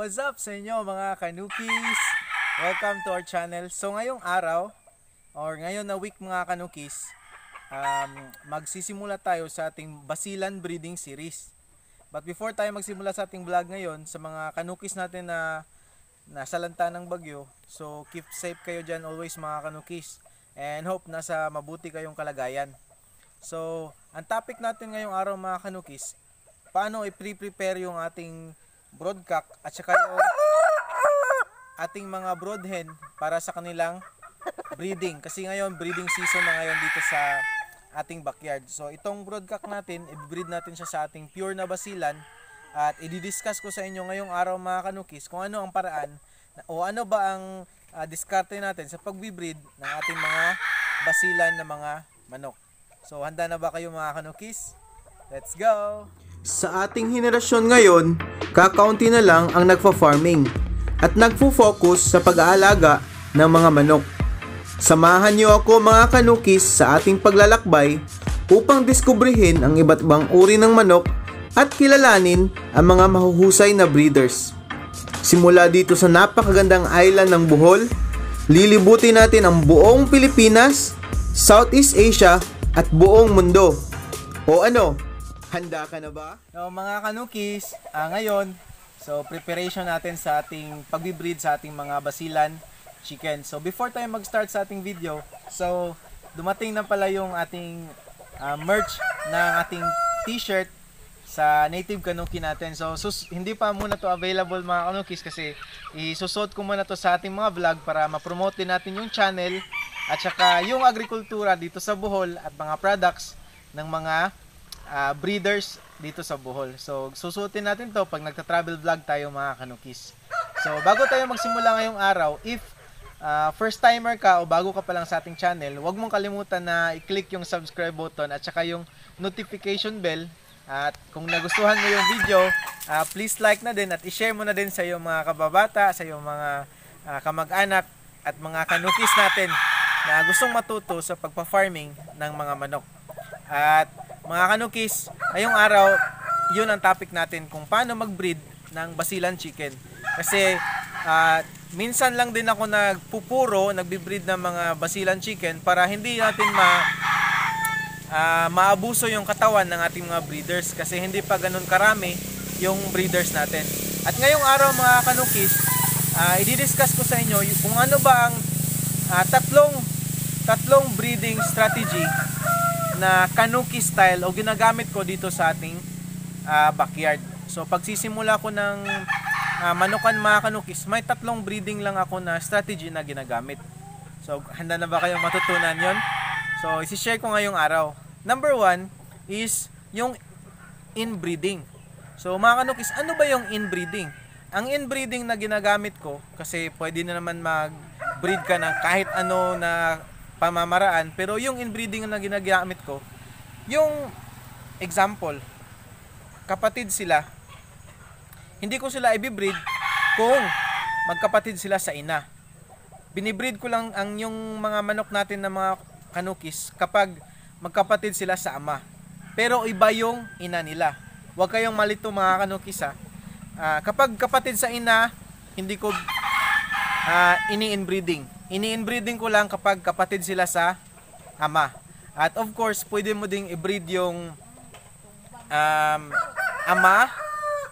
What's up sa inyo mga kanukis? Welcome to our channel. So ngayong araw, or ngayon na week mga kanukis, um, magsisimula tayo sa ating Basilan Breeding Series. But before tayo magsimula sa ating vlog ngayon, sa mga kanukis natin na nasa lanta ng bagyo, so keep safe kayo dyan always mga kanukis. And hope nasa mabuti kayong kalagayan. So, ang topic natin ngayong araw mga kanukis, paano i-prepare yung ating broadcock at saka yung ating mga broadhen para sa kanilang breeding. Kasi ngayon, breeding season na ngayon dito sa ating backyard. So, itong broadcock natin, i-breed natin siya sa ating pure na basilan at i-discuss ko sa inyo ngayong araw mga kanukis kung ano ang paraan o ano ba ang uh, diskarte natin sa pagbi-breed ng ating mga basilan na mga manok. So, handa na ba kayo mga kanukis? Let's go! Sa ating henerasyon ngayon, kakaunti na lang ang nagfa-farming at nagfo-focus sa pag-aalaga ng mga manok. Samahan niyo ako mga kanukis sa ating paglalakbay upang diskubrihin ang iba't ibang uri ng manok at kilalanin ang mga mahuhusay na breeders. Simula dito sa napakagandang island ng Bohol, lilibutin natin ang buong Pilipinas, Southeast Asia at buong mundo. O ano, Handa ka na ba? So mga kanukis, uh, ngayon, so preparation natin sa ating pagbibreed sa ating mga basilan chicken. So before tayo mag-start sa ating video, so dumating na pala yung ating uh, merch ng ating t-shirt sa native kanuki natin. So sus, hindi pa muna to available mga kanukis kasi isusot ko muna to sa ating mga vlog para ma-promote din natin yung channel at saka yung agrikultura dito sa Bohol at mga products ng mga uh, breeders dito sa Bohol. So, susutin natin to pag nagta-travel vlog tayo mga kanukis. So, bago tayo magsimula ngayong araw, if uh, first timer ka o bago ka pa lang sa ating channel, huwag mong kalimutan na i-click yung subscribe button at saka yung notification bell. At kung nagustuhan mo yung video, uh, please like na din at i-share mo na din sa iyong mga kababata, sa iyong mga uh, kamag-anak at mga kanukis natin na gustong matuto sa pagpa-farming ng mga manok. At mga kanukis, ngayong araw, yun ang topic natin kung paano mag-breed ng basilan chicken. Kasi uh, minsan lang din ako nagpupuro, nagbi-breed ng mga basilan chicken para hindi natin ma uh, maabuso yung katawan ng ating mga breeders kasi hindi pa ganun karami yung breeders natin. At ngayong araw mga kanukis, uh, i-discuss ko sa inyo kung ano ba ang uh, tatlong tatlong breeding strategy na kanuki style o ginagamit ko dito sa ating uh, backyard. So pagsisimula ko ng uh, manukan mga kanukis, may tatlong breeding lang ako na strategy na ginagamit. So handa na ba kayong matutunan yon? So isi-share ko ngayong araw. Number one is yung inbreeding. So mga kanukis, ano ba yung inbreeding? Ang inbreeding na ginagamit ko, kasi pwede na naman mag-breed ka ng kahit ano na pamamaraan. Pero yung inbreeding na ginagamit ko, yung example, kapatid sila, hindi ko sila i-breed kung magkapatid sila sa ina. Binibreed ko lang ang yung mga manok natin na mga kanukis kapag magkapatid sila sa ama. Pero iba yung ina nila. Huwag kayong malito mga kanukis ha. Uh, kapag kapatid sa ina, hindi ko uh, ini-inbreeding ini-inbreeding ko lang kapag kapatid sila sa ama. At of course, pwede mo ding i-breed yung um, ama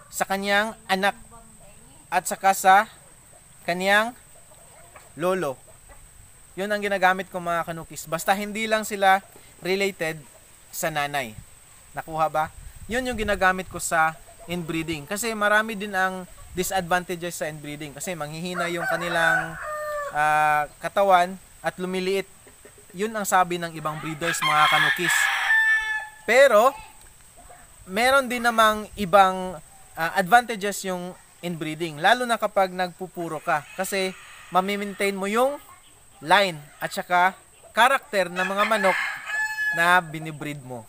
sa kanyang anak at saka sa kanyang lolo. Yun ang ginagamit ko mga kanukis. Basta hindi lang sila related sa nanay. Nakuha ba? Yun yung ginagamit ko sa inbreeding. Kasi marami din ang disadvantages sa inbreeding. Kasi manghihina yung kanilang uh, katawan at lumiliit. Yun ang sabi ng ibang breeders mga kanukis. Pero meron din namang ibang uh, advantages yung inbreeding lalo na kapag nagpupuro ka kasi mamimaintain mo yung line at saka karakter ng mga manok na binibreed mo.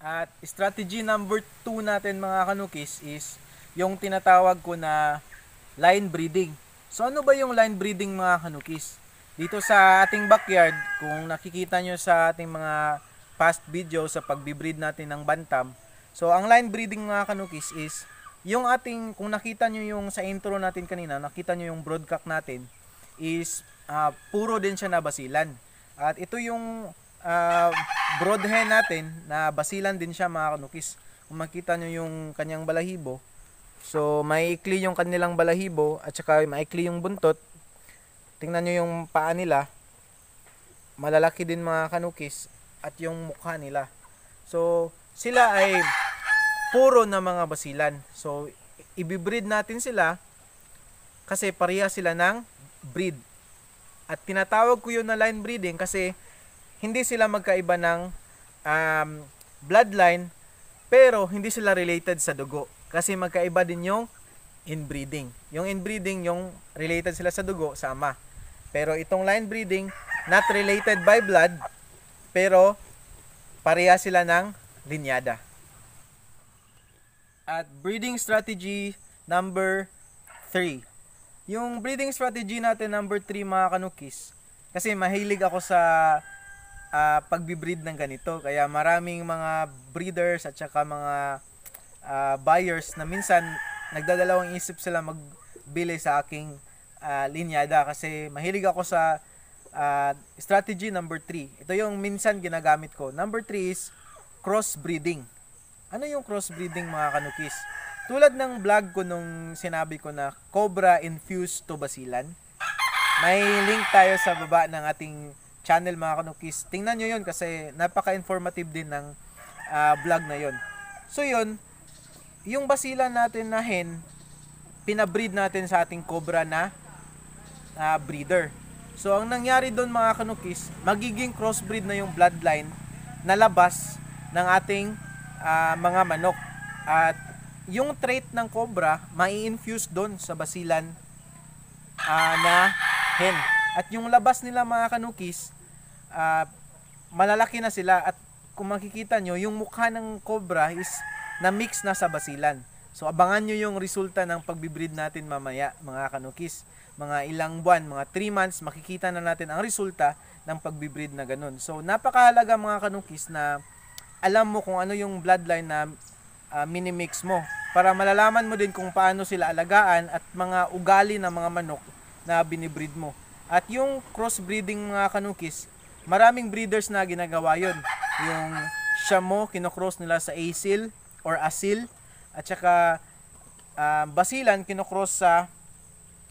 At strategy number 2 natin mga kanukis is yung tinatawag ko na line breeding. So ano ba yung line breeding mga kanukis? Dito sa ating backyard, kung nakikita nyo sa ating mga past video sa pagbibreed natin ng bantam, so ang line breeding mga kanukis is yung ating, kung nakita nyo yung sa intro natin kanina, nakita nyo yung broadcast natin, is ah, puro din siya na basilan. At ito yung uh, broad hen natin na basilan din siya mga kanukis. Kung makita nyo yung kanyang balahibo, so maikli yung kanilang balahibo at saka maikli yung buntot. Tingnan nyo yung paa nila, malalaki din mga kanukis at yung mukha nila. So sila ay puro na mga basilan. So, ibibreed natin sila kasi pareha sila ng breed. At tinatawag ko yun na line breeding kasi hindi sila magkaiba ng um, bloodline pero hindi sila related sa dugo. Kasi magkaiba din yung inbreeding. Yung inbreeding, yung related sila sa dugo, sama. Pero itong line breeding, not related by blood, pero pareha sila ng linyada. At breeding strategy number 3. Yung breeding strategy natin number 3 mga kanukis, kasi mahilig ako sa uh, pagbibreed ng ganito. Kaya maraming mga breeders at saka mga uh, buyers na minsan nagdadalawang isip sila magbili sa aking uh, linyada kasi mahilig ako sa uh, strategy number 3. Ito yung minsan ginagamit ko. Number 3 is crossbreeding. Ano yung crossbreeding mga kanukis? Tulad ng vlog ko nung sinabi ko na Cobra infused to basilan. May link tayo sa baba ng ating channel mga kanukis. Tingnan nyo yun kasi napaka-informative din ng uh, vlog na yon. So yun, yung basilan natin na hen, pinabreed natin sa ating Cobra na uh, breeder. So ang nangyari doon mga kanukis, magiging crossbreed na yung bloodline na labas ng ating uh, mga manok. At yung trait ng cobra, mai-infuse doon sa basilan uh, na hen. At yung labas nila mga kanukis, uh, malalaki na sila at kung makikita nyo, yung mukha ng cobra is na mix na sa basilan. So abangan nyo yung resulta ng pagbibreed natin mamaya mga kanukis. Mga ilang buwan, mga 3 months, makikita na natin ang resulta ng pagbibreed na ganun. So napakahalaga mga kanukis na alam mo kung ano yung bloodline na uh, minimix mo para malalaman mo din kung paano sila alagaan at mga ugali ng mga manok na binibreed mo. At yung crossbreeding mga kanukis, maraming breeders na ginagawa yon. Yung Shamo, kinocross nila sa Asil or Asil at saka uh, Basilan kinocross sa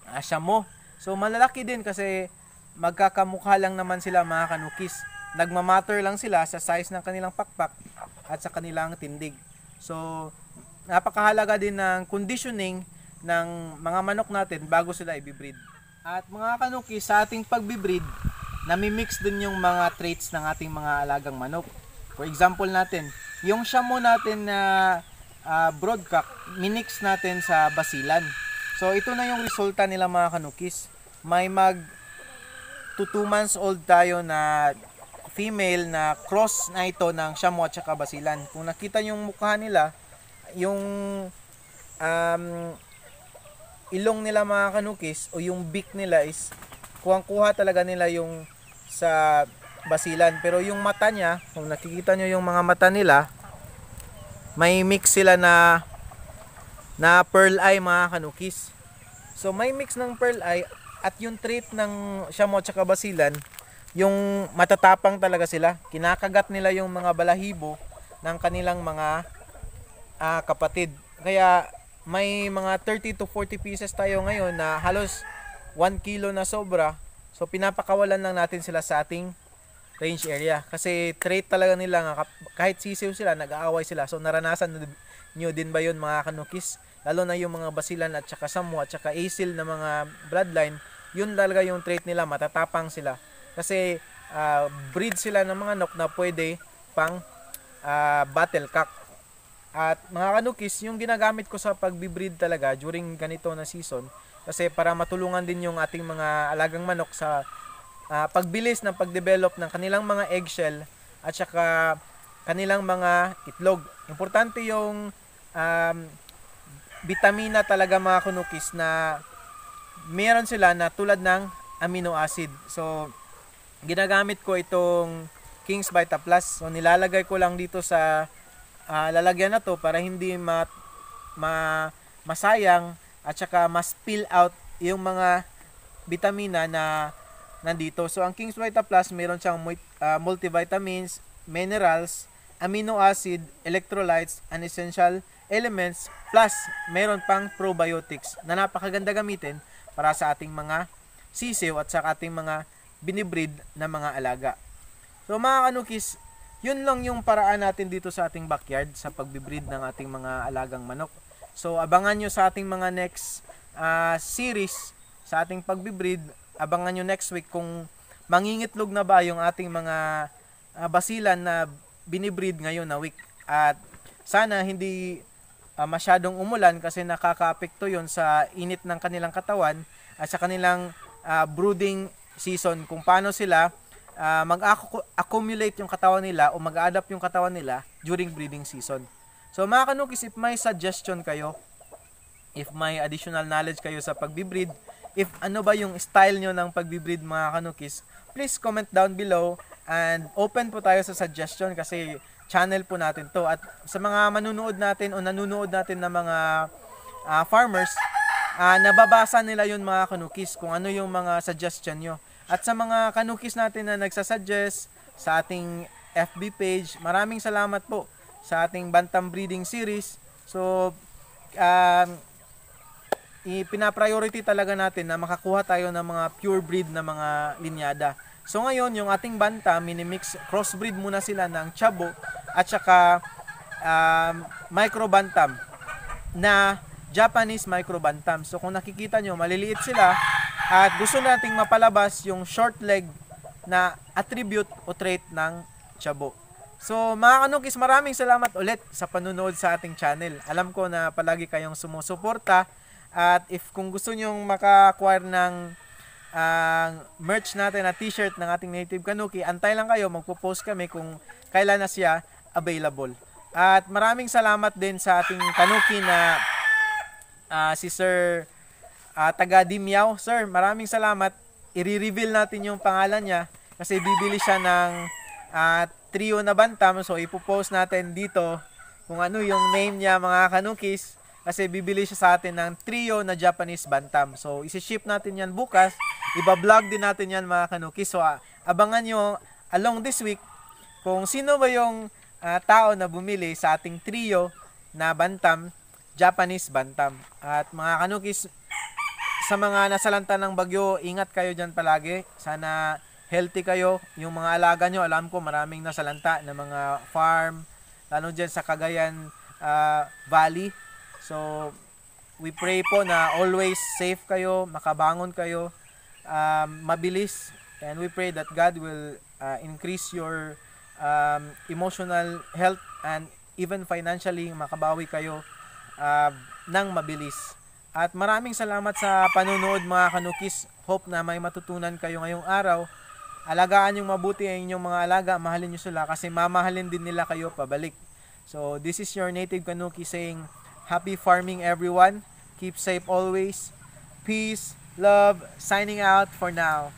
uh, Shamo. So malalaki din kasi magkakamukha lang naman sila mga kanukis nagmamatter lang sila sa size ng kanilang pakpak at sa kanilang tindig. So, napakahalaga din ng conditioning ng mga manok natin bago sila ibibreed. At mga kanuki, sa ating pagbibreed, nami-mix din yung mga traits ng ating mga alagang manok. For example natin, yung shamo natin na uh, broadcock, minix natin sa basilan. So, ito na yung resulta nila mga kanukis. May mag to 2 months old tayo na female na cross na ito ng Shamo at saka Basilan. Kung nakita yung mukha nila, yung um, ilong nila mga kanukis o yung beak nila is kuhang-kuha talaga nila yung sa Basilan. Pero yung mata niya, kung nakikita nyo yung mga mata nila, may mix sila na na pearl eye mga kanukis. So may mix ng pearl eye at yung trait ng Shamo at Basilan yung matatapang talaga sila. Kinakagat nila yung mga balahibo ng kanilang mga uh, kapatid. Kaya may mga 30 to 40 pieces tayo ngayon na halos 1 kilo na sobra. So pinapakawalan lang natin sila sa ating range area. Kasi trait talaga nila nga kahit sisiw sila, nag-aaway sila. So naranasan nyo din ba yun mga kanukis? Lalo na yung mga basilan at saka samu at saka asil na mga bloodline, yun talaga yung trait nila, matatapang sila. Kasi uh, breed sila ng mga nok na pwede pang uh, battle cock. At mga kanukis, yung ginagamit ko sa pagbibreed talaga during ganito na season kasi para matulungan din yung ating mga alagang manok sa uh, pagbilis ng pagdevelop ng kanilang mga eggshell at saka kanilang mga itlog. Importante yung um, vitamina talaga mga kunukis na meron sila na tulad ng amino acid. So, ginagamit ko itong King's Vita Plus. So nilalagay ko lang dito sa uh, lalagyan na to para hindi ma, ma masayang at saka mas spill out yung mga vitamina na nandito. So ang King's Vita Plus meron siyang ah, multivitamins, minerals, amino acid, electrolytes, and essential elements plus meron pang probiotics na napakaganda gamitin para sa ating mga sisiw at sa ating mga binibreed na mga alaga. So mga kanukis, yun lang yung paraan natin dito sa ating backyard sa pagbibreed ng ating mga alagang manok. So abangan nyo sa ating mga next ah, series sa ating pagbibreed. Abangan nyo next week kung mangingitlog na ba yung ating mga ah, basilan na binibreed ngayon na week. At sana hindi ah, masyadong umulan kasi nakakaapekto yon sa init ng kanilang katawan at sa kanilang ah, brooding season kung paano sila ah, mag-accumulate yung katawan nila o mag-adapt yung katawan nila during breeding season. So mga kanukis, if may suggestion kayo, if may additional knowledge kayo sa pagbibreed, if ano ba yung style nyo ng pagbibreed mga kanukis, please comment down below and open po tayo sa suggestion kasi channel po natin to. At sa mga manunood natin o nanunood natin na mga ah, farmers, ah, nababasa nila yun mga kanukis kung ano yung mga suggestion nyo. At sa mga kanukis natin na nagsasuggest sa ating FB page, maraming salamat po sa ating Bantam Breeding Series. So, um, ipina-priority talaga natin na makakuha tayo ng mga pure breed na mga linyada. So ngayon, yung ating banta, minimix, crossbreed muna sila ng chabo at saka um, micro bantam na Japanese micro bantam. So kung nakikita nyo, maliliit sila at gusto nating mapalabas yung short leg na attribute o trait ng chabo. So mga kanukis, maraming salamat ulit sa panunood sa ating channel. Alam ko na palagi kayong sumusuporta at if kung gusto nyong maka-acquire ng ang merch natin na t-shirt ng ating Native Kanuki, antay lang kayo, magpo-post kami kung kailan na siya available. At maraming salamat din sa ating Kanuki na ah, si Sir ah, taga Dimyaw. Sir, maraming salamat. I-reveal natin yung pangalan niya kasi bibili siya ng ah, trio na bantam. So, ipopost natin dito kung ano yung name niya mga kanukis kasi bibili siya sa atin ng trio na Japanese bantam. So, isi-ship natin yan bukas. Iba-vlog din natin yan mga kanukis. So, abangan nyo along this week kung sino ba yung ah, tao na bumili sa ating trio na bantam, Japanese bantam. At mga kanukis, sa mga nasalanta ng bagyo, ingat kayo dyan palagi. Sana healthy kayo. Yung mga alaga nyo, alam ko maraming nasalanta na mga farm, lalo dyan sa Cagayan ah, Valley. So, we pray po na always safe kayo, makabangon kayo, um, mabilis. And we pray that God will uh, increase your um, emotional health and even financially makabawi kayo uh, ng mabilis. At maraming salamat sa panunood mga kanukis. Hope na may matutunan kayo ngayong araw. Alagaan yung mabuti ang inyong mga alaga. Mahalin nyo sila kasi mamahalin din nila kayo pabalik. So this is your native kanuki saying, Happy farming everyone. Keep safe always. Peace, love, signing out for now.